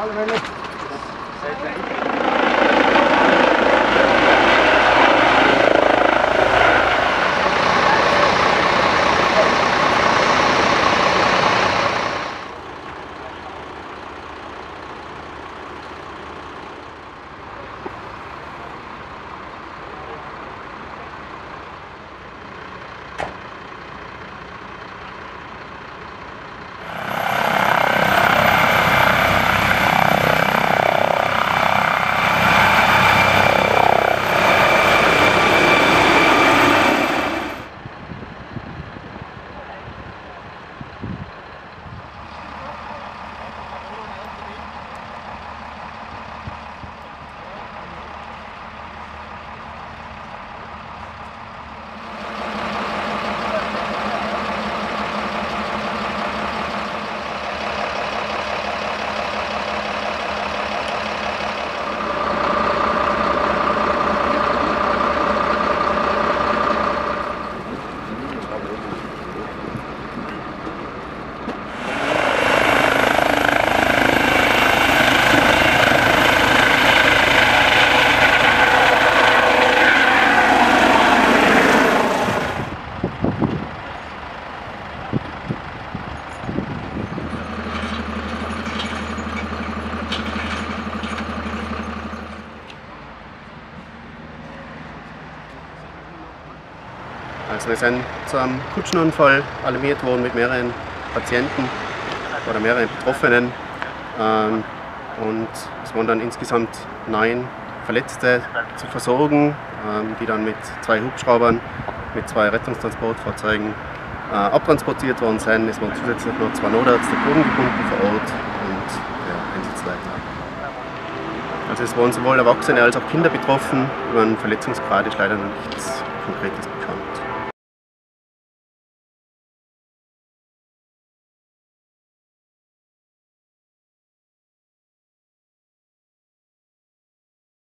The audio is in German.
Al Melek. Sen Also wir sind zu einem Kutschenunfall alarmiert worden mit mehreren Patienten oder mehreren Betroffenen. Ähm, und es waren dann insgesamt neun Verletzte zu versorgen, ähm, die dann mit zwei Hubschraubern, mit zwei Rettungstransportfahrzeugen äh, abtransportiert worden sind. Es waren zusätzlich noch zwei Notärzte bodengebunden vor Ort und ja, Einsatzleiter. Also es waren sowohl Erwachsene als auch Kinder betroffen. Über einen Verletzungsgrad ist leider noch nichts Konkretes bekannt.